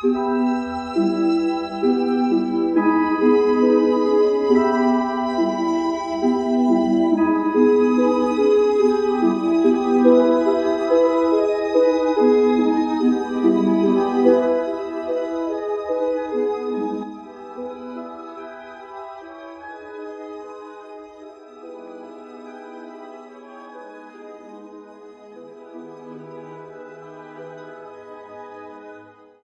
Música